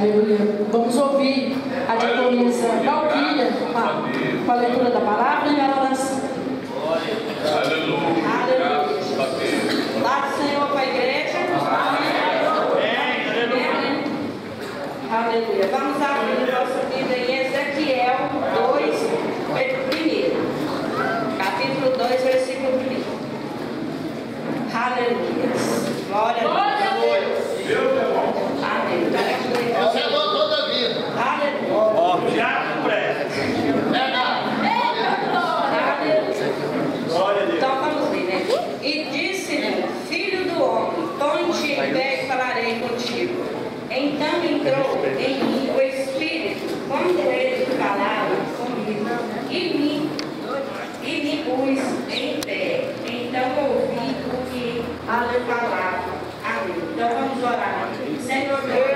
Aleluia. Vamos ouvir a diaconisa Valquíria com a, com a leitura da palavra e a oração. Aleluia. Aleluia. Dá Senhor para a igreja. Aleluia. Vamos abrir nossa Bíblia em Ezequiel 2, 1. Capítulo 2, versículo 1. Aleluia. Glória a Deus. pus em pé. Então ouvi o que Ale falava a. Então vamos orar. Senhor Deus.